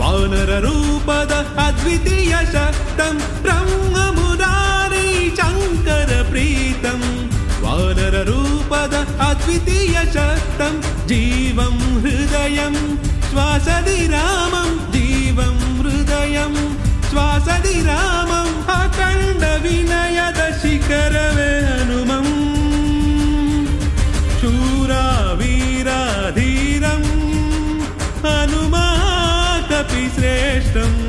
वानररूपद अद्वितीय शक्तं ब्रह्ममुरारी शङ्करप्रीतं वानररूपद अद्वितीय शक्तं जीवं हृदयं श्वासदि रामं जीवं हृदयं श्वासदि रामम् अखण्ड विनयद शिखरवे हनुमम् शूरा वीरा धीरम् हनुमा fiz esta